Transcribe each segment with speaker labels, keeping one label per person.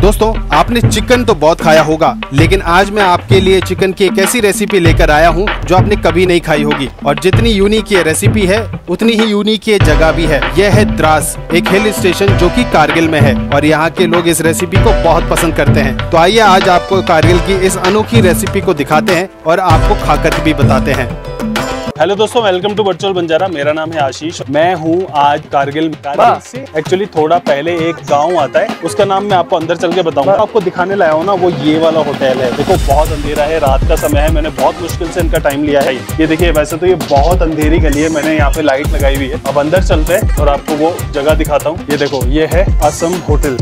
Speaker 1: दोस्तों, आपने चिकन तो बहुत खाया होगा, लेकिन आज मैं आपके लिए चिकन की एक ऐसी रेसिपी लेकर आया हूँ, जो आपने कभी नहीं खाई होगी। और जितनी यूनिक ये रेसिपी है, उतनी ही यूनिक ये जगह भी है। यह है द्रास, एक हिल स्टेशन जो कि कारगिल में है, और यहाँ के लोग इस रेसिपी को बहुत पसंद करते हैं। तो आइए आज आपको कारगिल की इस अनोखी रेसिपी को दिखाते हैं, और आपको खाकर भी बताते हैं।
Speaker 2: हेलो दोस्तों वेलकम टू वर्चुअल बंजारा मेरा नाम है आशीष। मैं हूँ आज कारगिल कारगिल से एक्चुअली थोड़ा पहले एक गाँव आता है। उसका नाम मैं आपको अंदर चल के बताऊँगा। आपको दिखाने लाया हूँ ना वो ये वाला होटल है। देखो बहुत अंधेरा है रात का समय है। मैंने बहुत मुश्किल से इनका टाइम लिया है। ये देखिए वैसे तो ये बहुत अंधेरी गली है। मैंने यहाँ पे लाइट लगाई हुई है। अब अंदर चलते हैं और आपको वो जगह दिखाता हूँ। ये देखो ये है असम होटल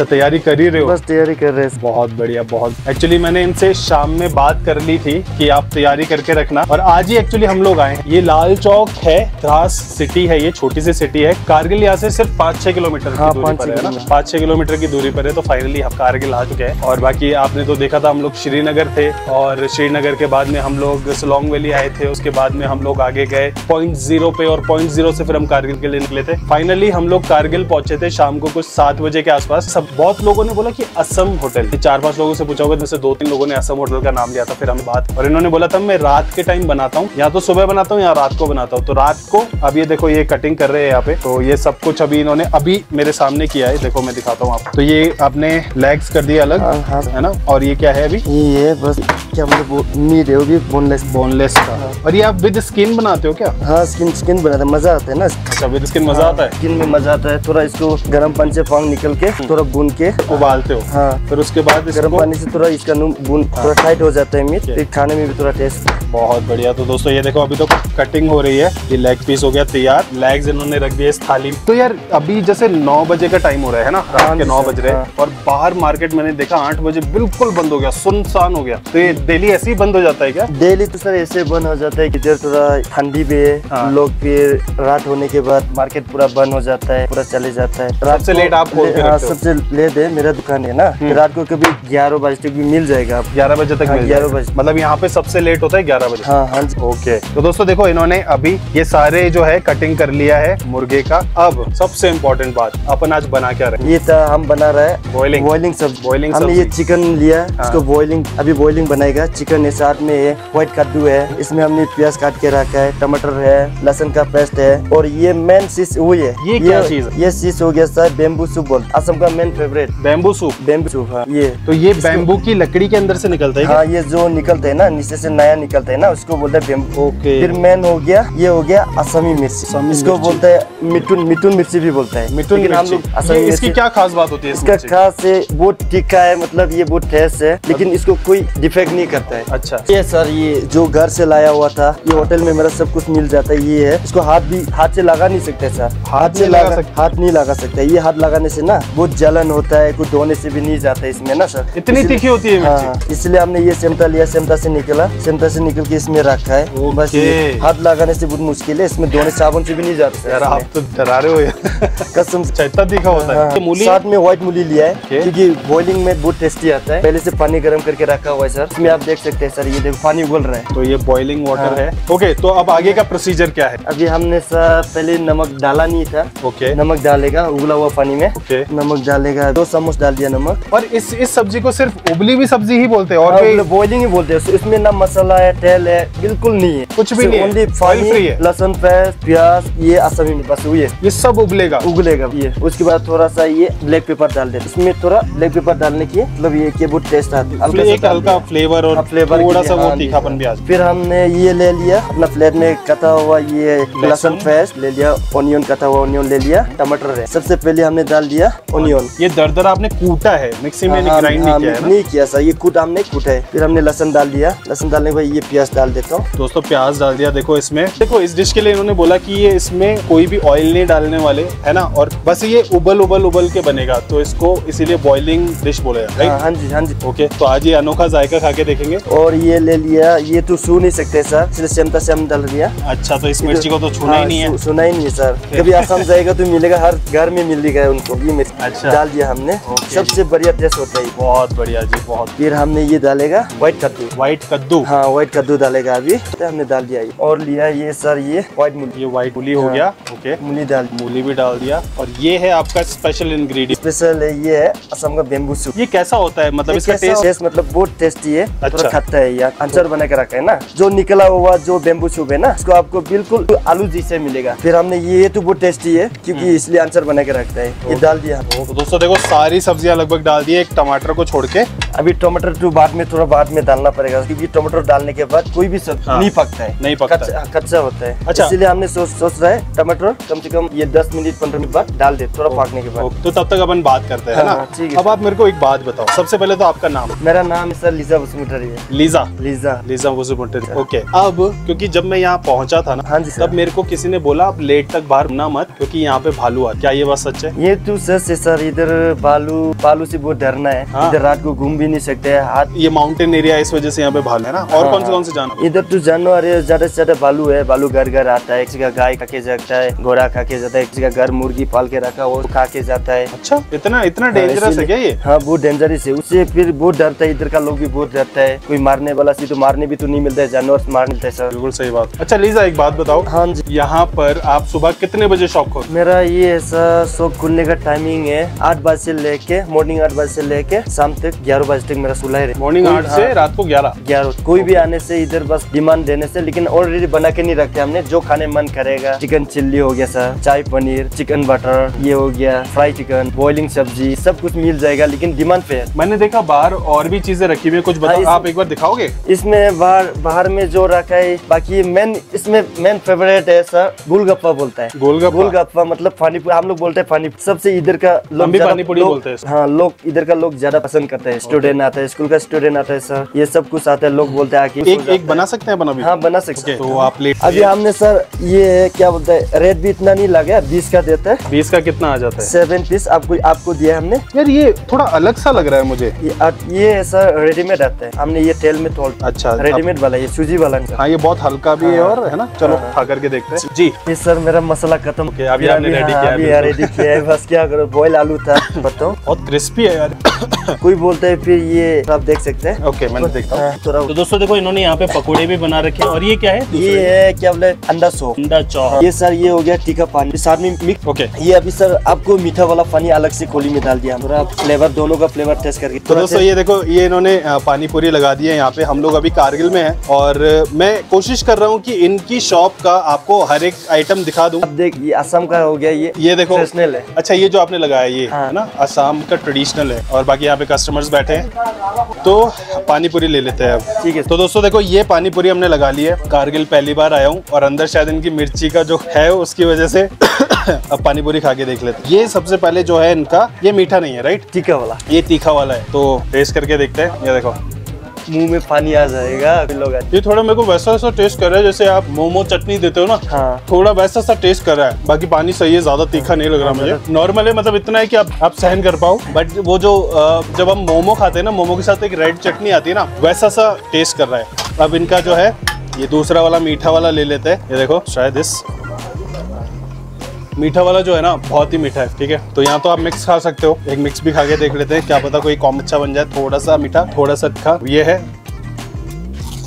Speaker 2: अच्छा तैयारी कर ही रहे हो?
Speaker 3: बस तैयारी कर रहे हैं।
Speaker 2: बहुत बढ़िया बहुत। एक्चुअली मैंने इनसे शाम में बात कर ली थी कि आप तैयारी करके रखना। और आज ही एक्चुअली हम लोग आए ये लाल चौक है द्रास सिटी है ये छोटी सी सिटी है। कारगिल यहाँ से सिर्फ़ पाँच छह किलोमीटर
Speaker 3: हाँ,
Speaker 2: है। पाँच छह किलोमीटर। की दूरी पर है तो फाइनली हम कारगिल आ चुके हैं। और बाकी आपने तो देखा था हम लोग श्रीनगर थे। और श्रीनगर के बाद में हम लोग सलोंग वैली आए थे। उसके बाद में हम लोग आगे गए। पॉइंट ज़ीरो पे और पॉइंट ज़ीरो से फिर हम कारगिल के लिए निकले थे। फाइनली हम लोग कारगिल पहुँचे थे शाम को कुछ सात बजे के आसपास। सब बहुत लोगों ने बोला कि असम होटल। चार पाँच लोगों से पूछा होगा जैसे दो तीन लोगों ने असम होटल का नाम लिया था फिर हमें बात और इन्होंने बोला था मैं रात के टाइम बनाता हूँ या तो सुबह बनाता हूँ या रात को बनाता हूँ। तो रात को अब ये देखो ये कटिंग कर रहे हैं यहाँ पे। तो ये सब कुछ अभी इन्होंने अभी मेरे सामने किया है। देखो मैं दिखाता हूँ आपको। तो ये आपने लेग्स कर दिए अलग
Speaker 3: हाँ, हाँ।
Speaker 2: है ना? और ये क्या है अभी?
Speaker 3: ये बस क्या मतलब मीट है वो भी बोनलेस
Speaker 2: बोनलेस का। और ये आप विद स्किन बनाते हो क्या?
Speaker 3: हाँ स्किन स्किन बनाता है मज़ा आता है ना
Speaker 2: अच्छा विद स्किन मज़ा आता है?
Speaker 3: स्किन में मज़ा आता है थोड़ा इसको गर्म पानी से निकल के थोड़ा भून के
Speaker 2: उबालते हो।
Speaker 3: हाँ।
Speaker 2: फिर उसके बाद
Speaker 3: गर्म पानी से थोड़ा इसका भून थोड़ा टाइट हो जाता है मीट फिर खाने में भी थोड़ा टेस्ट
Speaker 2: बहुत बढ़िया। तो दोस्तों ये देखो अभी तो कटिंग हो रही है। ये लेग पीस हो गया तैयार। लेग्स इन्होंने रख दिए इस थाली तो यार अभी जैसे नौ बजे का टाइम हो रहा है ना? रात
Speaker 3: हाँ
Speaker 2: के
Speaker 3: जी
Speaker 2: नौ बज रहे हैं।
Speaker 3: हाँ।
Speaker 2: और बाहर मार्केट मैंने देखा आठ बजे बिल्कुल बंद हो गया। सुनसान हो गया। तो ये डेली ऐसे ही बंद हो जाता है क्या?
Speaker 3: डेली तो सर ऐसे बंद हो जाता है कि इधर थोड़ा ठंडी भी है
Speaker 2: हाँ।
Speaker 3: लोग फिर रात होने के बाद मार्केट पूरा बंद हो जाता है पूरा चले जाता है। रात
Speaker 2: सबसे लेट आप के
Speaker 3: हाँ,
Speaker 2: हो?
Speaker 3: सबसे लेट दे मेरा दुकान है ना। रात को कभी ग्यारह बजे तक भी मिल जाएगा आप
Speaker 2: ग्यारह बजे तक
Speaker 3: हाँ,
Speaker 2: मिल
Speaker 3: 11
Speaker 2: जाएगा।
Speaker 3: बजे।
Speaker 2: मतलब यहाँ पे सबसे लेट होता है ग्यारह बजे।
Speaker 3: हाँ हाँ
Speaker 2: ओके तो दोस्तों देखो इन्होंने अभी ये सारे जो है कटिंग कर लिया है मुर्गे का। अब सबसे इम्पोर्टेंट बात अपन आज बना क्या रहे
Speaker 3: ये था हम बना रहे है
Speaker 2: Boiling.
Speaker 3: बॉइलिंग सब
Speaker 2: Boiling
Speaker 3: हमने ये चिकन लिया
Speaker 2: हाँ।
Speaker 3: इसको बॉइलिंग अभी बॉइलिंग बनाएगा। चिकन है साथ में है व्हाइट कद्दू है। इसमें हमने प्याज काट के रखा है टमाटर है लहसुन का पेस्ट है। और ये मेन चीज़ वही है
Speaker 2: ये चीज़
Speaker 3: ये चीज़ हो? गया सर बेम्बू सूप बोल असम का main favourite
Speaker 2: bamboo soup
Speaker 3: bamboo soup हाँ. ये
Speaker 2: तो ये बैम्बू की लकड़ी के अंदर से निकलता है
Speaker 3: हाँ ये जो निकलता है ना नीचे से नया निकलता है ना उसको बोलते हैं बेम्बू
Speaker 2: ओके
Speaker 3: फिर मेन हो गया ये हो गया असमी मिर्ची. इसको बोलते हैं मिटुन मिटुन मिर्ची भी बोलता है.
Speaker 2: मिठुन
Speaker 3: असमी
Speaker 2: इसकी क्या खास बात होती है
Speaker 3: इसका खास है बहुत तीखा है मतलब ये बहुत टेस्ट है लेकिन इसको कोई डिफेक्ट नहीं करता है.
Speaker 2: अच्छा।
Speaker 3: ये सर ये जो घर से लाया हुआ था ये होटल में मेरा सब कुछ मिल जाता है ये है. इसको हाथ भी हाथ से लगा नहीं सकते सर. हाथ से
Speaker 2: लगा
Speaker 3: लगा हाथ नहीं लगा सकते। ये हाथ लगाने से ना बहुत जलन होता है कुछ धोने से भी नहीं जाता है इसमें ना सर?
Speaker 2: इतनी तीखी होती है
Speaker 3: हाँ, इसलिए हमने ये सेमता लिया सेमता से निकला सेमता से निकल के इसमें रखा है। बस हाथ लगाने से बहुत मुश्किल है इसमें धोने साबुन से भी नहीं जाता
Speaker 2: यार आप तो डरा रहे हो
Speaker 3: कसम
Speaker 2: इतना तीखा होता है।
Speaker 3: हाँ,
Speaker 2: मूली
Speaker 3: साथ में व्हाइट मूली लिया है. क्योंकि बॉइलिंग में बहुत टेस्टी आता है। पहले से पानी गर्म करके रखा हुआ है सर। इसमें आप देख सकते हैं सर ये देखो पानी उबल रहा है।
Speaker 2: तो ये बॉइलिंग वाटर
Speaker 3: हाँ।
Speaker 2: है। ओके तो अब आगे का प्रोसीजर क्या है?
Speaker 3: अभी हमने सर पहले नमक डाला नहीं था।
Speaker 2: ओके
Speaker 3: नमक डालेगा उबला हुआ पानी में।
Speaker 2: ओके
Speaker 3: नमक डालेगा दो चम्मच डाल दिया नमक।
Speaker 2: और इस इस सब्ज़ी को सिर्फ़ उबली हुई सब्ज़ी ही बोलते हैं और
Speaker 3: और बॉइलिंग ही बोलते हैं इसमें ना मसाला है तेल है बिल्कुल नहीं है।
Speaker 2: कुछ भी नहीं
Speaker 3: ओनली पानी
Speaker 2: है।
Speaker 3: लहसुन पेस्ट प्याज ये असमी में बस है
Speaker 2: ये। सब उबलेगा।
Speaker 3: उगलेगा ये। उसके बाद थोड़ा सा ये ब्लैक पेपर डाल देते इसमें थोड़ा ब्लैक पेपर डालने की मतलब ये कि बहुत टेस्ट आता है। हल्का।
Speaker 2: फ्लेवर और
Speaker 3: हाँ, flavor के
Speaker 2: थोड़ा सा वो
Speaker 3: हाँ
Speaker 2: तीखापन
Speaker 3: हाँ।
Speaker 2: भी आ
Speaker 3: फिर हमने ये ले लिया अपना प्लेट में कटा हुआ ये लहसुन। पेस्ट ले लिया ऑनियन कटा हुआ ऑनियन ले लिया टमाटर है। सबसे पहले हमने डाल दिया ऑनियन
Speaker 2: ये दरदर आपने कूटा है मिक्सी में
Speaker 3: हाँ,
Speaker 2: ग्राइंड
Speaker 3: हाँ,
Speaker 2: नहीं किया है
Speaker 3: नहीं किया सर ये कूट हमने कूटा है। फिर हमने लहसुन डाल दिया। लहसुन डालने के ये प्याज डाल देता हूँ।
Speaker 2: दोस्तों प्याज डाल दिया देखो इसमें। देखो इस डिश के लिए इन्होंने बोला कि ये इसमें कोई भी ऑयल नहीं डालने वाले है ना? और बस ये उबल उबल उबल के बनेगा तो इसको इसीलिए बॉइलिंग डिश बोले
Speaker 3: हाँ
Speaker 2: राइट
Speaker 3: हाँ जी हाँ जी।
Speaker 2: ओके तो आज ये अनोखा जायका खा के देखेंगे।
Speaker 3: और ये ले लिया ये तो सू नहीं सकते सर इसलिए सेमता सेम डाल दिया।
Speaker 2: अच्छा तो इस मिर्ची को तो छूना
Speaker 3: हाँ,
Speaker 2: ही नहीं है।
Speaker 3: सुना ही नहीं है सर। कभी आसाम जाएगा तो मिलेगा हर घर में मिल मिलेगा उनको ये मिर्च।
Speaker 2: अच्छा।
Speaker 3: डाल दिया हमने। सबसे बढ़िया टेस्ट होता है
Speaker 2: बहुत बढ़िया जी बहुत।
Speaker 3: फिर हमने ये डालेगा। व्हाइट कद्दू।
Speaker 2: व्हाइट कद्दू।
Speaker 3: हाँ व्हाइट कद्दू डालेगा अभी। तो हमने डाल दिया और लिया ये सर ये व्हाइट मूली।
Speaker 2: ये व्हाइट मूली हो
Speaker 3: हाँ।
Speaker 2: गया। ओके
Speaker 3: मूली डाल
Speaker 2: मूली भी डाल दिया। और ये है आपका स्पेशल इंग्रेडिएंट
Speaker 3: स्पेशल है ये है असम का बेम्बू सूप
Speaker 2: ये कैसा होता है? मतलब इसका टेस्ट
Speaker 3: टेस्ट मतलब बहुत टेस्टी है।
Speaker 2: अच्छा।
Speaker 3: खट्टा है यार। अचार बना के रखा है ना। जो निकला हुआ जो बेम्बू सूप है ना उसको आपको बिल्कुल आलू जैसे मिलेगा। फिर हमने ये तो बहुत टेस्टी है
Speaker 2: हम्म।
Speaker 3: क्योंकि इसलिए अचार बना के रखता है। ये डाल दिया।
Speaker 2: तो दोस्तों देखो सारी सब्ज़ियाँ लगभग डाल दी है, एक टमाटर को छोड़ के।
Speaker 3: अभी टमाटर तो बाद में थोड़ा बाद में डालना पड़ेगा क्योंकि टमाटर डालने के बाद कोई भी सब्ज़ी
Speaker 2: हाँ।
Speaker 3: नहीं पकता है।
Speaker 2: नहीं पकता।
Speaker 3: कच्चा कच्चा होता है।
Speaker 2: अच्छा।
Speaker 3: इसलिए हमने सोच सोच रहा है टमाटर कम से कम ये दस मिनट पंद्रह मिनट बाद डाल दे थोड़ा पकने के बाद।
Speaker 2: तो तब तक अपन बात करते हैं हाँ, ना?
Speaker 3: ठीक है।
Speaker 2: अब आप मेरे को एक बात बताओ। सबसे पहले तो आपका नाम?
Speaker 3: मेरा नाम सर लीजा वसुमटरी है।
Speaker 2: Lisa
Speaker 3: Lisa
Speaker 2: Liza Basumatary okay. अब क्योंकि जब मैं यहाँ पहुँचा था ना
Speaker 3: हाँ जी
Speaker 2: तब मेरे को किसी ने बोला आप लेट तक बाहर ना मत क्योंकि यहाँ पे भालू आ क्या ये बात सच है?
Speaker 3: ये तो सच है सर इधर बालू बालू से बहुत डरना है।
Speaker 2: हाँ।
Speaker 3: इधर रात को घूम भी नहीं सकते हैं हाथ
Speaker 2: ये माउंटेन एरिया है इस वजह से यहाँ पे भालू है ना? और
Speaker 3: हाँ,
Speaker 2: कौन से
Speaker 3: हाँ।
Speaker 2: कौन से जानवर?
Speaker 3: इधर तो जानवर है ज़्यादा से ज़्यादा बालू है। बालू घर घर आता है किसी का गाय खा के जाता है घोड़ा खा के जाता है किसी का घर मुर्गी पाल के रखा वो खा के जाता है।
Speaker 2: अच्छा इतना इतना डेंजरस है क्या ये?
Speaker 3: हाँ बहुत डेंजरस है। उससे फिर बहुत डरता है इधर का लोग भी बहुत डरता है। कोई मारने वाला सी तो मारने भी तो नहीं मिलता है जानवर मार मिलता है सर
Speaker 2: बिल्कुल सही बात। अच्छा लीजा एक बात बताओ।
Speaker 3: हाँ जी।
Speaker 2: यहाँ पर आप सुबह कितने बजे शॉप खोल
Speaker 3: मेरा ये ऐसा शॉप खुलने का टाइमिंग है। आठ बजे से लेके मॉर्निंग आठ बजे से लेके शाम तक ग्यारह बजे तक मेरा खुला है
Speaker 2: मॉर्निंग आठ से
Speaker 3: हाँ,
Speaker 2: रात को ग्यारह।
Speaker 3: ग्यारह कोई भी आने से इधर बस डिमांड देने से लेकिन ऑलरेडी बना के नहीं रखे हमने जो खाने मन करेगा। चिकन चिल्ली हो गया सर चाय पनीर चिकन बटर ये हो गया फ्राई चिकन बॉइलिंग सब्ज़ी सब कुछ मिल जाएगा लेकिन डिमांड पे है।
Speaker 2: मैंने देखा बाहर और भी चीज़ें रखी हुई है कुछ बताओ
Speaker 3: हाँ,
Speaker 2: आप एक बार दिखाओगे?
Speaker 3: इसमें बाहर बाहर में जो रखा है बाकी मेन इसमें मेन फेवरेट है सर गोलगप्पा बोलता है।
Speaker 2: गोलगप्पा?
Speaker 3: गोलगप्पा मतलब पानी हम लोग बोलते हैं पानी सबसे इधर का ज्यादा-
Speaker 2: पानी पूरी बोलते हैं
Speaker 3: हाँ लोग इधर का लोग ज़्यादा पसंद करते हैं स्टूडेंट आता है स्कूल का स्टूडेंट आता है सर ये सब कुछ आता है लोग बोलते हैं आके
Speaker 2: एक एक बना सकते हैं अभी?
Speaker 3: हाँ बना सकते हैं।
Speaker 2: तो आप
Speaker 3: अभी हमने सर ये क्या बोलते हैं रेट भी इतना नहीं लगा बीस का देता है।
Speaker 2: बीस का कितना आ जाता है?
Speaker 3: सेवन पीस आपको आपको दिया हमने।
Speaker 2: यार ये थोड़ा अलग सा लग रहा है मुझे।
Speaker 3: ये सर रेडीमेड आता है। हमने ये तेल में तोड़
Speaker 2: अच्छा
Speaker 3: रेडीमेड वाला ये सूजी वाला
Speaker 2: हाँ ये बहुत हल्का भी है
Speaker 3: हाँ।
Speaker 2: और है ना? चलो
Speaker 3: हाँ।
Speaker 2: खा करके देखते हैं। जी।
Speaker 3: ये सर मेरा मसाला खत्म।
Speaker 2: अभी
Speaker 3: रेडी किया है बस क्या करो बॉयल आलू था। बताओ
Speaker 2: बहुत क्रिस्पी है यार।
Speaker 3: कोई बोलता है फिर ये आप देख सकते हैं।
Speaker 2: ओके मैंने देखता हूँ।
Speaker 3: हाँ,
Speaker 4: तो दोस्तों देखो इन्होंने यहाँ पे पकोड़े भी बना रखे हैं। और ये क्या है?
Speaker 3: ये है क्या बोले अंडा सो
Speaker 4: अंडा चौक।
Speaker 3: ये सर ये हो गया टीका पानी। साथ में मिक्स
Speaker 2: ओके
Speaker 3: ये अभी सर आपको मीठा वाला पानी अलग से कोली में डाल दिया। थोड़ा फ्लेवर दोनों का फ्लेवर टेस्ट करके
Speaker 2: तो दोस्तों ये देखो ये इन्होंने पानी पूरी लगा दी है यहाँ पे। हम लोग अभी कारगिल में हैं। और मैं कोशिश कर रहा हूँ कि इनकी शॉप का आपको हर एक आइटम दिखा दूँ।
Speaker 3: देख ये असम का हो गया ये
Speaker 2: ये देखो।
Speaker 3: है।
Speaker 2: अच्छा ये जो आपने लगाया ये।
Speaker 3: हाँ।
Speaker 2: ना? आसाम का ट्रेडिशनल है और बाकी यहाँ पे कस्टमर्स बैठे हैं। तो पानी पूरी ले लेते हैं अब।
Speaker 3: ठीक है।
Speaker 2: तो दोस्तों देखो ये पानी पूरी हमने लगा ली है। कारगिल पहली बार आया हूँ और अंदर शायद इनकी मिर्ची का जो है उसकी वजह से अब पानी पूरी खा के देख लेते हैं। ये सबसे पहले जो है इनका ये मीठा नहीं है राइट
Speaker 3: तीखा वाला।
Speaker 2: ये तीखा वाला है। तो टेस्ट करके देखते हैं। ये देखो।
Speaker 3: मुँह में पानी आ जाएगा लोग
Speaker 2: ये थोड़ा मेरे को वैसा वैसा टेस्ट कर रहा है जैसे आप मोमो चटनी देते हो ना
Speaker 3: हाँ।
Speaker 2: थोड़ा वैसा सा टेस्ट कर रहा है। बाकी पानी सही है ज़्यादा तीखा नहीं लग रहा मुझे। नॉर्मल है मतलब इतना है कि आप आप सहन कर पाओ। बट वो जो जब हम मोमो खाते हैं ना मोमो के साथ एक रेड चटनी आती है ना वैसा सा टेस्ट कर रहा है। अब इनका जो है ये दूसरा वाला मीठा वाला ले लेते हैं। ये देखो शायद इस मीठा वाला जो है ना बहुत ही मीठा है ठीक है? तो यहाँ तो आप मिक्स खा सकते हो। एक मिक्स भी खा के देख लेते हैं क्या पता कोई कॉम अच्छा बन जाए थोड़ा सा मीठा थोड़ा सा तीखा ये है।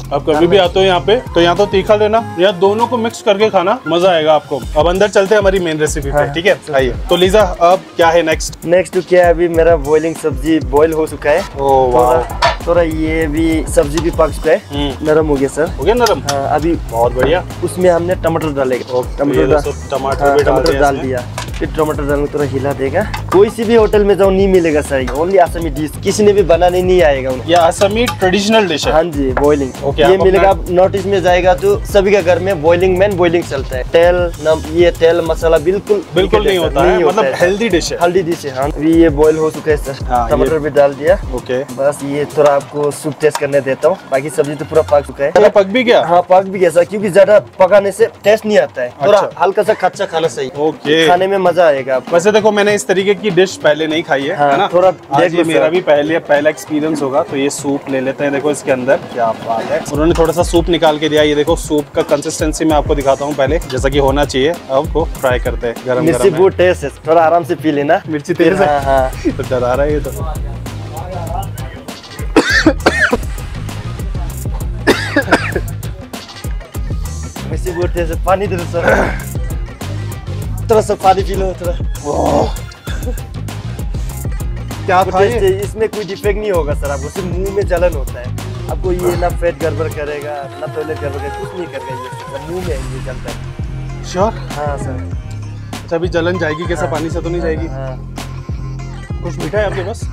Speaker 2: आप कभी भी आते हो यहाँ पे तो यहाँ तो तीखा लेना या दोनों को मिक्स करके खाना मज़ा आएगा आपको। अब अंदर चलते हैं हमारी मेन रेसिपी पे
Speaker 3: हाँ,
Speaker 2: ठीक है? आइए। तो लीजा अब क्या है नेक्स्ट
Speaker 3: नेक्स्ट क्या है? अभी मेरा बॉइलिंग सब्ज़ी बॉईल हो चुका है।
Speaker 2: ओ वाह
Speaker 3: थोड़ा ये भी सब्ज़ी भी पक चुका है।
Speaker 2: हम्म,
Speaker 3: नरम हो गया सर।
Speaker 2: हो गया नरम?
Speaker 3: हाँ अभी
Speaker 2: बहुत बढ़िया।
Speaker 3: उसमें हमने टमाटर
Speaker 2: डाले।
Speaker 3: टमाटर डाल
Speaker 2: टमाटर
Speaker 3: हाँ,
Speaker 2: डाल। दिया।
Speaker 3: फिर टमाटर डालने थोड़ा हिला देगा। कोई सी भी होटल में जाओ नहीं मिलेगा सर ओनली असमी डिश किसी ने भी बनाने नहीं आएगा
Speaker 2: ये असमी ट्रेडिशनल डिश है।
Speaker 3: हाँ जी बॉइलिंग
Speaker 2: Okay,
Speaker 3: ये मिलेगा आप नॉर्थ ईस्ट में जाएगा तो सभी का घर में बॉइलिंग मैन बॉइलिंग चलता है। तेल नम ये तेल मसाला बिल्कुल
Speaker 2: बिल्कुल नहीं होता है। मतलब हेल्दी डिश है।
Speaker 3: हल्दी डिश है हाँ। अभी ये बॉईल हो चुका है सर
Speaker 2: हाँ,
Speaker 3: टमाटर भी डाल दिया।
Speaker 2: ओके
Speaker 3: बस ये थोड़ा आपको सूप टेस्ट करने देता हूँ। बाकी सब्ज़ी तो पूरा पक चुका है।
Speaker 2: पक भी गया?
Speaker 3: हाँ पक भी गया सर क्योंकि ज़्यादा पकाने से टेस्ट नहीं आता है। थोड़ा
Speaker 2: अच्छा।
Speaker 3: हल्का सा कच्चा खाना सही।
Speaker 2: ओके
Speaker 3: खाने में मज़ा आएगा आपको।
Speaker 2: वैसे देखो मैंने इस तरीके की डिश पहले नहीं खाई है
Speaker 3: हाँ,
Speaker 2: ना?
Speaker 3: थोड़ा
Speaker 2: आज ये मेरा। भी पहले पहला एक्सपीरियंस होगा तो ये सूप ले लेते हैं। देखो इसके अंदर। क्या बात है। उन्होंने थोड़ा सा सूप निकाल के दिया। ये देखो सूप का कंसिस्टेंसी मैं आपको दिखाता हूँ पहले जैसा कि होना चाहिए। अब को फ्राई करते हैं गरम
Speaker 3: मिर्ची बहुत टेस्ट है थोड़ा आराम से पी लेना।
Speaker 2: मिर्ची तेज है?
Speaker 3: हाँ हाँ।
Speaker 2: तो डरा रहा है ये तो।
Speaker 3: पानी दे दो सर। थोड़ा सा पानी पी लो थोड़ा
Speaker 2: क्या
Speaker 3: आपको इसमें कोई डिफेक्ट नहीं होगा सर। आपको सिर्फ़ मुँह में जलन होता है। आपको ये ना पेट गड़बड़ करेगा ना टॉयलेट गड़बड़ करेगा कुछ नहीं करेगा ये मुँह में ये जलता है
Speaker 2: श्योर
Speaker 3: हाँ सर।
Speaker 2: अच्छा अभी जलन जाएगी कैसा? हाँ, पानी से तो नहीं जाएगी?
Speaker 3: हाँ।
Speaker 2: कुछ मीठा है आपके पास?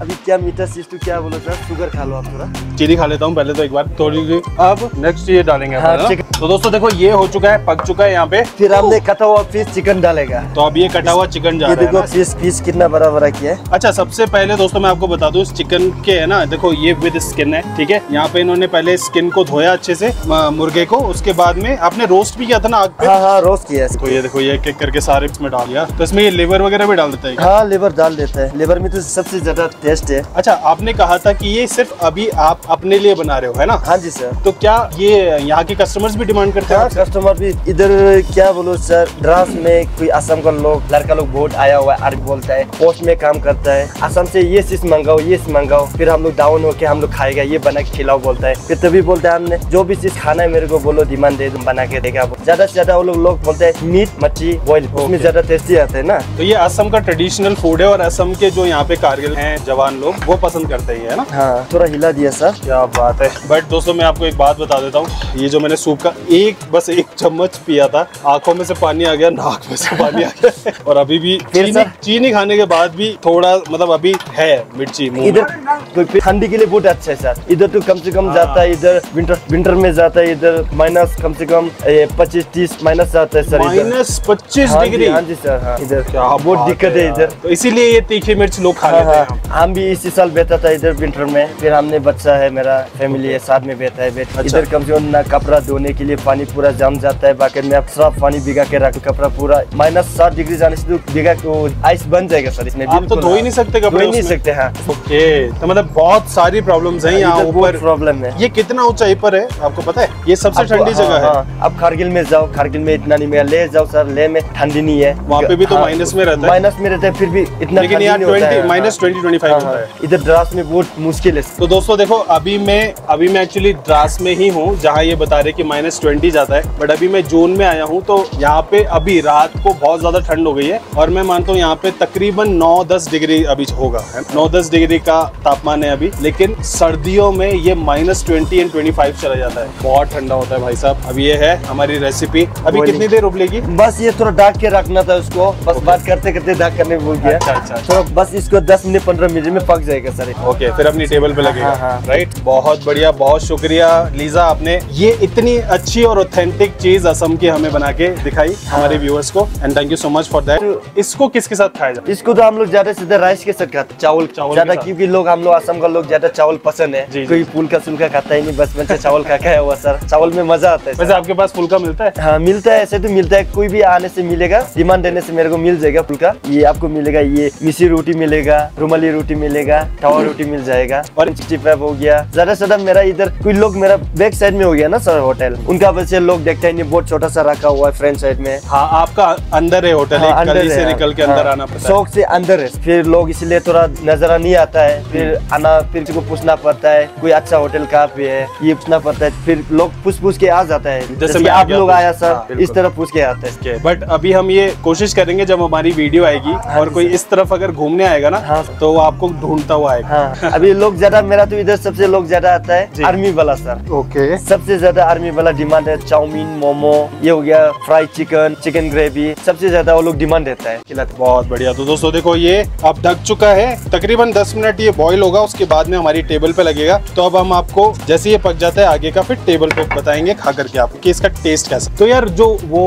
Speaker 3: अभी क्या मीठा चीज़ तो क्या बोलो सर शुगर खा लो आप थोड़ा।
Speaker 2: चीनी खा लेता हूँ पहले तो एक बार। थोड़ी सी अब नेक्स्ट ये डालेंगे
Speaker 3: हाँ।
Speaker 2: तो दोस्तों देखो ये हो चुका है पक चुका है यहाँ पे।
Speaker 3: फिर हमने कटा हुआ पीस चिकन डालेगा।
Speaker 2: तो अब ये कटा हुआ चिकन जा
Speaker 3: ये
Speaker 2: रहा है
Speaker 3: देखो पीस पीस कितना बड़ा बड़ा किया है।
Speaker 2: अच्छा सबसे पहले दोस्तों मैं आपको बता दूँ इस चिकन के है ना देखो ये विद स्किन है ठीक है? यहाँ पे इन्होंने पहले स्किन को धोया अच्छे से मुर्गे को। उसके बाद में आपने रोस्ट भी किया था ना आग पे?
Speaker 3: हाँ हाँ रोस्ट किया
Speaker 2: देखो ये देखो ये एक करके सारे इसमें डाल दिया। तो इसमें ये लेवर वगैरह भी डाल देता है
Speaker 3: हाँ लेबर डाल देता है। लेबर में तो सबसे ज़्यादा टेस्ट है।
Speaker 2: अच्छा आपने कहा था कि ये सिर्फ़ अभी आप अपने लिए बना रहे हो है ना?
Speaker 3: हाँ जी सर
Speaker 2: तो क्या ये यहाँ के कस्टमर्स भी डिमांड करते हैं
Speaker 3: हाँ कस्टमर भी इधर क्या बोलो सर द्रास में कोई असम का लोग लड़का लोग बहुत आया हुआ है आर्मी बोलता है पोस्ट में काम करता है असम से ये चीज़ मंगाओ ये चीज़ मंगाओ फिर हम लोग डाउन होके हम लोग खाएगा ये बना के खिलाओ बोलता है। फिर तभी बोलता है हमने जो भी चीज़ खाना है मेरे को बोलो डिमांड दे बना के देगा ज़्यादा से ज़्यादा वो लोग लोग बोलते हैं मीट मच्छी बॉइल उसमें ज़्यादा टेस्टी आता है ना।
Speaker 2: तो ये असम का ट्रेडिशनल फ़ूड है और असम के जो यहाँ पे कारगिल है जवान लोग वो पसंद करते ही है ना?
Speaker 3: हाँ थोड़ा हिला दिया सर।
Speaker 2: क्या बात है। बट दोस्तों मैं आपको एक बात बता देता हूँ। ये जो मैंने सूप का एक बस एक चम्मच पिया था आँखों में से पानी आ गया नाक में से पानी आ गया। और अभी भी चीनी चीनी खाने के बाद भी थोड़ा मतलब अभी है मिर्ची
Speaker 3: इधर ठंडी के लिए बहुत अच्छा है सर। इधर तो कम से कम
Speaker 2: हाँ।
Speaker 3: जाता है इधर विंटर विंटर में जाता है इधर माइनस कम से कम पच्चीस तीस माइनस जाता है सर
Speaker 2: माइनस पच्चीस
Speaker 3: हाँ
Speaker 2: डिग्री
Speaker 3: हाँ जी सर हाँ इधर।
Speaker 2: क्या
Speaker 3: बहुत दिक्कत है इधर।
Speaker 2: तो इसीलिए ये तीखी मिर्च लोग खा
Speaker 3: हाँ
Speaker 2: लेते हैं।
Speaker 3: हाँ। हम भी इसी साल बैठा था इधर विंटर में। फिर हमने बच्चा है मेरा फैमिली है साथ में बैठा है बैठ
Speaker 2: अच्छा।
Speaker 3: इधर कम से कम ना कपड़ा धोने के लिए पानी पूरा जम जाता है बाकी में आप साफ़ पानी भिगा के रख कपड़ा पूरा माइनस सात डिग्री जाने से तो भिगा तो आइस बन जाएगा सर इसमें
Speaker 2: आप तो धो ही
Speaker 3: हाँ।
Speaker 2: नहीं सकते कपड़े
Speaker 3: ही नहीं सकते हाँ।
Speaker 2: ओके तो मतलब बहुत सारी प्रॉब्लम है यहाँ ऊपर।
Speaker 3: प्रॉब्लम है।
Speaker 2: ये कितना ऊंचाई पर है आपको पता है? ये सबसे ठंडी जगह
Speaker 3: हाँ,
Speaker 2: है
Speaker 3: हाँ, अब कारगिल में जाओ कारगिल में इतना नहीं मिला। ले जाओ सर ले में ठंडी नहीं है।
Speaker 2: वहाँ पे भी तो माइनस में रहता है।
Speaker 3: माइनस में रहता है फिर भी इतना
Speaker 2: लेकिन
Speaker 3: ठंडी
Speaker 2: यहाँ
Speaker 3: नहीं होता है,
Speaker 2: 20 माइनस
Speaker 3: हाँ।
Speaker 2: ट्वेंटी ट्वेंटी फाइव
Speaker 3: हाँ,
Speaker 2: होता
Speaker 3: हाँ,
Speaker 2: है।
Speaker 3: इधर द्रास में बहुत मुश्किल है।
Speaker 2: तो दोस्तों देखो अभी मैं अभी मैं एक्चुअली द्रास में ही हूँ जहाँ ये बता रहे कि माइनस ट्वेंटी जाता है। बट अभी मैं जून में आया हूँ तो यहाँ पे अभी रात को बहुत ज़्यादा ठंड हो गई है। और मैं मानता हूँ यहाँ पे तकरीबन नौ दस डिग्री अभी होगा नौ? दस डिग्री का तापमान है अभी। लेकिन सर्दियों में ये minus twenty and twenty five चला जाता है। बहुत ठंडा होता है भाई साहब। अब ये है हमारी रेसिपी अभी कितनी देर उबलेगी?
Speaker 3: बस ये थोड़ा डाक के रखना था उसको। बस बात करते करते ढक करने भूल गया।
Speaker 2: अच्छा, अच्छा, अच्छा।
Speaker 3: थोड़ा बस इसको 10 मिनट 15 मिनट में पक जाएगा सर।
Speaker 2: ओके फिर अपनी टेबल पे लगेगा।
Speaker 3: हाँ, हाँ।
Speaker 2: राइट बहुत बढ़िया बहुत शुक्रिया लीजा आपने ये इतनी अच्छी और ऑथेंटिक चीज़ असम की हमें बना के दिखाई
Speaker 3: हाँ।
Speaker 2: हमारे व्यूअर्स को। And thank you so much for that इसको किसके साथ खाया जाए
Speaker 3: इसको तो हम लोग ज़्यादा से ज़्यादा राइस के साथ खाते चावल।
Speaker 2: चावल
Speaker 3: ज़्यादा क्योंकि लोग हम लोग असम का लोग ज़्यादा चावल पसंद है। कोई फुल्का सुल्का खाता ही नहीं बचपन से चावल खा खाया हुआ सर। चावल में मज़ा आता है
Speaker 2: वैसे आपके पास फुल्का मिलता है?
Speaker 3: हाँ मिलता है ऐसे तो मिलता है। कोई भी आने से मिलेगा डिमांड देने से मेरे को मिल जाएगा फुल्का ये आपको मिलेगा ये मिसी रोटी मिलेगा रुमाली रोटी मिलेगा टावा रोटी मिल जाएगा और सिक्सटी फाइव हो गया। ज़्यादा से ज़्यादा मेरा इधर कोई लोग मेरा बैक साइड में हो गया ना सर होटल उनका से लोग देखते हैं बहुत छोटा सा रखा हुआ है फ्रंट साइड में।
Speaker 2: हाँ आपका अंदर है होटल
Speaker 3: हाँ, अंदर
Speaker 2: से
Speaker 3: हाँ।
Speaker 2: निकल के अंदर
Speaker 3: हाँ,
Speaker 2: आना पड़ता
Speaker 3: शौक से अंदर है। फिर लोग इसलिए थोड़ा नज़र नहीं आता है। फिर आना फिर को पूछना पड़ता है कोई अच्छा होटल कहाँ पे है ये पूछना पड़ता है। फिर लोग पूछ पूछ के आ जाता है। जैसे
Speaker 2: मैं
Speaker 3: आप लोग
Speaker 2: तो-
Speaker 3: आया
Speaker 2: हाँ,
Speaker 3: सर इस तरह पूछ के आते हैं।
Speaker 2: बट अभी हम ये कोशिश करेंगे जब हमारी वीडियो आएगी और कोई इस तरफ़ अगर घूमने आएगा ना
Speaker 3: हाँ।
Speaker 2: तो वो आपको ढूंढता हुआ है
Speaker 3: हाँ। अभी लोग ज़्यादा मेरा तो इधर सबसे लोग ज़्यादा आता है आर्मी वाला सर
Speaker 2: ओके
Speaker 3: सबसे ज़्यादा आर्मी वाला डिमांड है चाउमीन मोमो ये हो गया फ्राई चिकन चिकन ग्रेवी सबसे ज़्यादा वो लोग डिमांड देता है।
Speaker 2: बहुत बढ़िया। तो दोस्तों देखो ये अब ढक चुका है। तकरीबन 10 मिनट ये बॉईल होगा उसके बाद में हमारी टेबल पे लगेगा। तो अब हम आपको जैसे ये पक जाता है आगे का फिर टेबल पे बताएँगे खा करके आपको कि इसका टेस्ट कैसा तो यार जो वो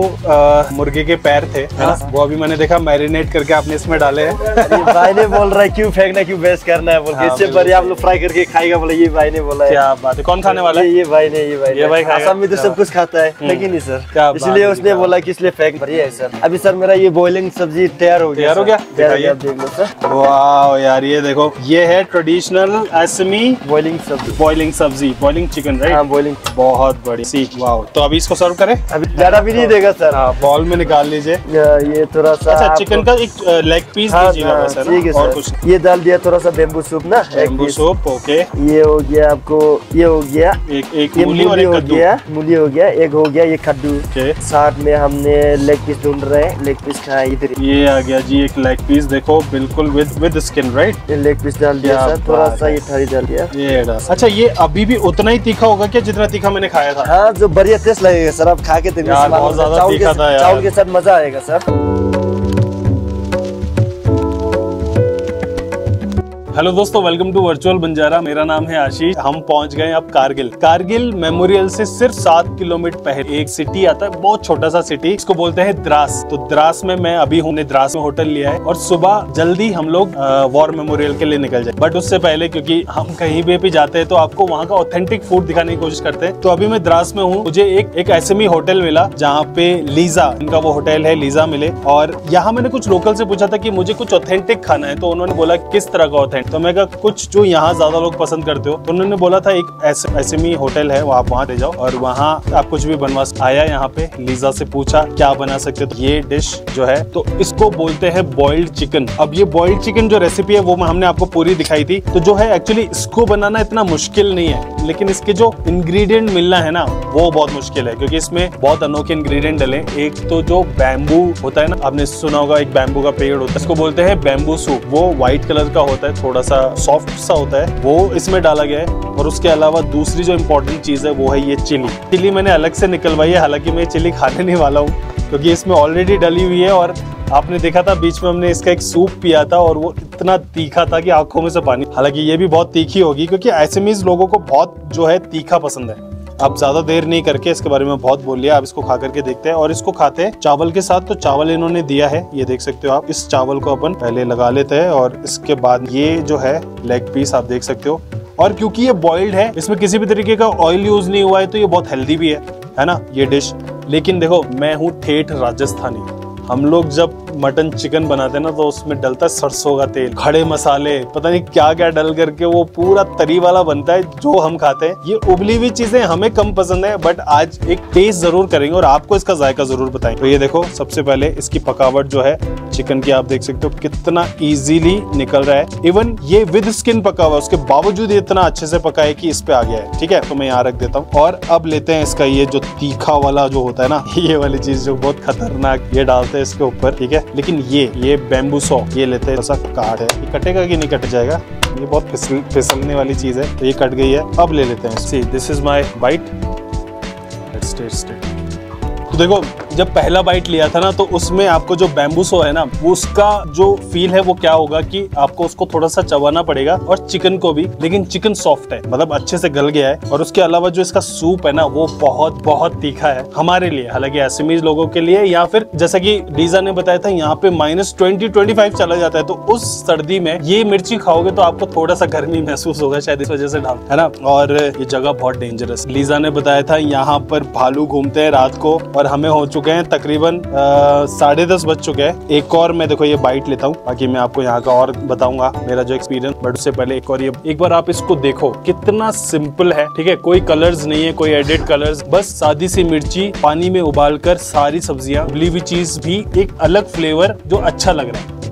Speaker 2: मुर्गे के पैर थे है
Speaker 3: हाँ,
Speaker 2: ना वो अभी मैंने देखा मैरिनेट करके आपने इसमें डाले हैं।
Speaker 3: भाई ने बोल रहा है क्यों फेंकना? क्यों वेस्ट करना है बोल
Speaker 2: हाँ,
Speaker 3: इससे बढ़िया आप लोग फ्राई करके खाएगा बोले ये भाई ने बोला है।
Speaker 2: क्या बात है। कौन खाने वाला है?
Speaker 3: ये भाई ने ये भाई
Speaker 2: ये भाई?
Speaker 3: आसाम में तो सब कुछ खाता है लेकिन नहीं सर इसलिए उसने बोला कि इसलिए फेंक बढ़िया है सर अभी सर मेरा ये बॉइलिंग सब्ज़ी तैयार हो गया
Speaker 2: तैयार हो गया?
Speaker 3: हो देख लो सर
Speaker 2: वाह यार ये देखो। ये है ट्रेडिशनल असमी
Speaker 3: बॉइलिंग सब्ज़ी।
Speaker 2: बॉइलिंग सब्ज़ी बॉइलिंग चिकन
Speaker 3: हाँ
Speaker 2: राइट
Speaker 3: बॉइलिंग
Speaker 2: बहुत बड़ी सी वाह तो अभी इसको सर्व करें?
Speaker 3: अभी ज़्यादा भी नहीं देगा सर
Speaker 2: हाँ बॉल में निकाल लीजिए।
Speaker 3: ये थोड़ा सा
Speaker 2: अच्छा चिकन का एक लेग पीस
Speaker 3: हाँ,
Speaker 2: दीजिएगा
Speaker 3: हाँ,
Speaker 2: है
Speaker 3: ठीक है
Speaker 2: और
Speaker 3: सर
Speaker 2: कुछ।
Speaker 3: ये डाल दिया थोड़ा सा बेम्बू सूप ना?
Speaker 2: बेम्बू सूप ओके
Speaker 3: ये हो गया आपको ये हो गया।
Speaker 2: एक एक मूली और एक
Speaker 3: हो गया मूली हो गया एक हो गया ये कद्दू। साथ में हमने लेग पीस ढूंढ रहे हैं लेग पीस है इधर।
Speaker 2: ये आ गया जी एक लेग पीस देखो बिल्कुल with with skin right
Speaker 3: leg piece डाल दिया सर थोड़ा सा ये थाली डाल दिया।
Speaker 2: ये अच्छा ये अभी भी उतना ही तीखा होगा क्या जितना तीखा मैंने खाया था?
Speaker 3: हाँ जो बढ़िया टेस्ट लगेगा सर आप खा के
Speaker 2: यार।
Speaker 3: चावल के साथ मज़ा आएगा सर।
Speaker 2: हेलो दोस्तों वेलकम टू वर्चुअल बंजारा मेरा नाम है आशीष। हम पहुँच गए अब कारगिल। कारगिल मेमोरियल से सिर्फ़ सात किलोमीटर पहले एक सिटी आता है, बहुत छोटा सा सिटी इसको बोलते हैं द्रास। तो द्रास में मैं अभी हूँ, हमने द्रास में होटल लिया है और सुबह जल्दी हम लोग वॉर मेमोरियल के लिए निकल जाए। बट उससे पहले क्योंकि हम कहीं भी भी जाते हैं तो आपको वहाँ का ऑथेंटिक फ़ूड दिखाने की कोशिश करते हैं। तो अभी मैं द्रास में हूँ। मुझे एक एक ऐसे ही होटल मिला, जहाँ पे लीजा इनका वो होटल है लीजा मिले। और यहाँ मैंने कुछ लोकल से पूछा था कि मुझे कुछ ऑथेंटिक खाना है तो उन्होंने बोला, किस तरह का ऑथेंटिक तो मैं कहा, कुछ जो यहाँ ज़्यादा लोग पसंद करते हो तो उन्होंने बोला था, एक में होटल है आप वहाँ ले जाओ। और वहाँ आप कुछ भी बनवा आया यहाँ पे लीजा से पूछा, क्या बना सकते तो ये डिश जो है तो इसको बोलते हैं बॉइल्ड चिकन अब ये बॉइल्ड चिकन जो रेसिपी है, वो हमने आपको पूरी दिखाई थी। तो जो है एक्चुअली इसको बनाना इतना मुश्किल नहीं है। लेकिन इसके जो इंग्रेडिएंट मिलना है ना, वो बहुत मुश्किल है, क्योंकि इसमें बहुत अनोखे इंग्रेडिएंट डले। एक तो जो बैम्बू होता है ना, आपने सुना होगा, एक बैम्बू का पेड़ होता है। इसको बोलते हैं बैम्बू सूप वो व्हाइट कलर का होता है थोड़ा सा सॉफ्ट सा होता है। वो इसमें डाला गया है, और उसके अलावा दूसरी जो इम्पोर्टेंट चीज़ है, वो है ये चिली चिली मैंने अलग से निकलवाई है, हालाँकि मैं चिली खाने नहीं वाला हूँ। क्योंकि इसमें ऑलरेडी डली हुई है और आपने देखा था, बीच में हमने इसका एक सूप पिया था और वो इतना तीखा था कि आँखों में से पानी। हालाँकि ये भी बहुत तीखी होगी, क्योंकि एसएमईज लोगों को बहुत जो है तीखा पसंद है। अब ज़्यादा देर नहीं करके इसके बारे में बहुत बोल लिया, आप इसको खा करके देखते हैं और इसको खाते हैं चावल के साथ। तो चावल इन्होंने दिया है, ये देख सकते हो आप, इस चावल को अपन पहले लगा लेते हैं और इसके बाद ये जो है लेग पीस आप देख सकते हो। और क्योंकि ये बॉइल्ड है, इसमें किसी भी तरीके का ऑयल यूज़ नहीं हुआ है तो ये बहुत हेल्दी भी है है ना? ये डिश लेकिन देखो मैं हूँ ठेठ राजस्थानी। हम लोग जब मटन चिकन बनाते हैं ना तो उसमें डलता है सरसों का तेल, खड़े मसाले, पता नहीं क्या क्या डल करके वो पूरा तरी वाला बनता है, जो हम खाते हैं। ये उबली हुई चीज़ें हमें कम पसंद है बट आज एक टेस्ट ज़रूर करेंगे और आपको इसका जायका ज़रूर बताएँगे। तो ये देखो, सबसे पहले इसकी पकावट जो है चिकन की आप देख सकते हो, कितना इजीली निकल रहा है। इवन ये विद स्किन पका हुआ उसके बावजूद ये इतना अच्छे से पका है कि इस पे आ गया है, ठीक है? तो मैं यहाँ रख देता हूँ। और अब लेते हैं इसका ये जो तीखा वाला जो होता है ना, ये वाली चीज़ जो बहुत खतरनाक, ये डालते हैं इसके ऊपर, ठीक है? लेकिन ये ये बेम्बू सॉ ये लेते हैं, ऐसा काट है। ये कटेगा कि नहीं कट जाएगा? ये बहुत फिसल, फिसलने वाली चीज़ है। तो ये कट गई है। अब ले लेते हैं। See this is my bite तो देखो जब पहला बाइट लिया था ना तो उसमें आपको जो बैम्बूसो है ना उसका जो फील है, वो क्या होगा कि आपको उसको थोड़ा सा चबाना पड़ेगा और चिकन को भी, लेकिन चिकन सॉफ्ट है मतलब अच्छे से गल गया है। और उसके अलावा जो इसका सूप है ना, वो बहुत बहुत तीखा है, हमारे लिए, हालाँकि एसमीज लोगों के लिए, या फिर जैसा कि डीजा ने बताया था, यहाँ पे माइनस ट्वेंटी ट्वेंटी फाइव चला जाता है तो उस सर्दी में ये मिर्ची खाओगे तो आपको थोड़ा सा गर्मी महसूस होगा, शायद इस वजह से डाल, है ना? और ये जगह बहुत डेंजरस लीजा ने बताया था, यहाँ पर भालू घूमते हैं रात को, और हमें हो चुके हैं, तकरीबन साढ़े दस बज चुके हैं। एक और मैं देखो ये बाइट लेता हूँ, बाकी मैं आपको यहाँ का और बताऊँगा मेरा जो एक्सपीरियंस बट उससे पहले एक और ये, एक बार आप इसको देखो, कितना सिंपल है, ठीक है? कोई कलर्स नहीं है, कोई एडिट कलर्स बस सादी सी मिर्ची पानी में उबाल कर सारी सब्ज़ियाँ, उबली हुई चीज़ भी एक अलग फ्लेवर जो अच्छा लग रहा है।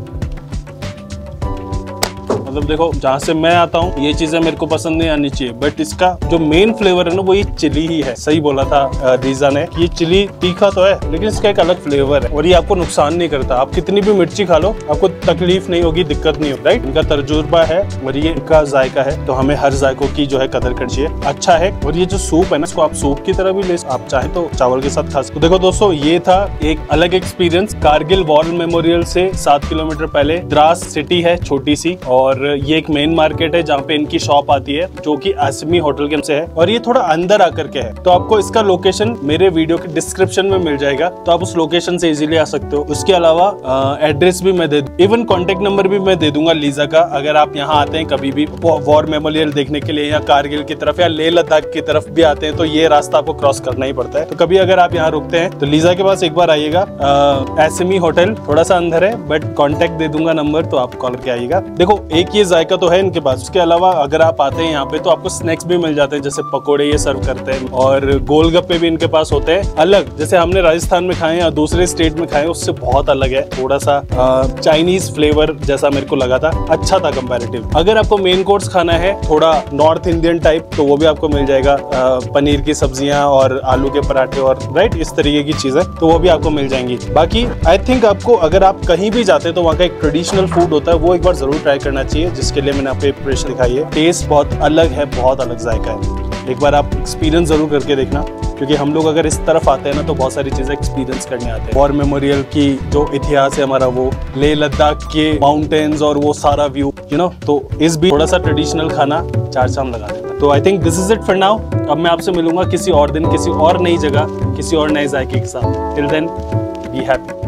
Speaker 2: मतलब देखो, जहाँ से मैं आता हूँ, ये चीज़ें मेरे को पसंद नहीं आनी चाहिए। बट इसका जो मेन फ्लेवर है ना, वो ये चिली ही है। सही बोला था डीजा ने ये चिली तीखा तो है, लेकिन इसका एक अलग फ्लेवर है और ये आपको नुकसान नहीं करता। आप कितनी भी मिर्ची खा लो, आपको तकलीफ़ नहीं होगी, दिक्कत नहीं होगी राइट इनका तजुर्बा है और ये इनका जायका है तो हमें हर जायकों की जो है कदर करनी चाहिए। अच्छा है, और ये जो सूप है ना, इसको आप सूप की तरह भी ले आप चाहे तो चावल के साथ खा सकते हो। देखो दोस्तों, ये था एक अलग एक्सपीरियंस कारगिल वॉर मेमोरियल से सात किलोमीटर पहले द्रास सिटी है, छोटी सी, और ये एक मेन मार्केट है जहाँ पे इनकी शॉप आती है, जो कि असमी होटल के से है। और ये थोड़ा अंदर आकर के है। तो आपको इसका लोकेशन मेरे वीडियो के डिस्क्रिप्शन में मिल जाएगा। तो आप उस लोकेशन से इजीली आ सकते हो। उसके अलावा एड्रेस भी मैं दे इवन कॉन्टेक्ट नंबर भी मैं दे दूँगा लीजा का। अगर आप यहाँ आते हैं कभी भी वॉर मेमोरियल देखने के लिए या कारगिल की तरफ़ या लेह लद्दाख की तरफ़ भी आते हैं तो ये रास्ता आपको क्रॉस करना ही पड़ता है। तो कभी अगर आप यहाँ रुकते हैं तो लीजा के पास एक बार आइएगा। एस होटल थोड़ा सा अंदर है बट कॉन्टेक्ट दे दूँगा नंबर तो आप कॉल करके आइएगा। देखो, एक ये जायका तो है इनके पास। उसके अलावा अगर आप आते हैं यहाँ पे तो आपको स्नैक्स भी मिल जाते हैं, जैसे पकोड़े ये सर्व करते हैं, और गोलगप्पे भी इनके पास होते हैं। अलग, जैसे हमने राजस्थान में खाए या दूसरे स्टेट में खाए उससे बहुत अलग है। थोड़ा सा चाइनीज़ फ्लेवर जैसा मेरे को लगा था। अच्छा था कंपेरेटिव अगर आपको मेन कोर्स खाना है, थोड़ा नॉर्थ इंडियन टाइप तो वो भी आपको मिल जाएगा। पनीर की सब्ज़ियाँ और आलू के पराठे और राइट इस तरीके की चीज़ें तो वो भी आपको मिल जाएँगी। बाकी आई थिंक आपको अगर आप कहीं भी जाते हैं तो वहाँ का एक ट्रेडिशनल फ़ूड होता है, वो एक बार ज़रूर ट्राई करना चाहिए। जिसके लिए मैंने आपको प्रेशर दिखाई है। टेस्ट बहुत अलग है, बहुत अलग जायका है। एक बार आप एक्सपीरियंस ज़रूर करके देखना, क्योंकि हम लोग अगर इस तरफ़ आते हैं ना तो बहुत सारी चीज़ें एक्सपीरियंस करने आते हैं। वॉर मेमोरियल की जो इतिहास है हमारा, वो ले लद्दाख के माउंटेन्स और वो सारा व्यू यू नो तो इस भी थोड़ा सा ट्रेडिशनल खाना चार चाँद लगा देता तो I think this is it for now अब मैं आपसे मिलूँगा किसी और दिन, किसी और नई जगह, किसी और नए जायके के साथ। Till then be happy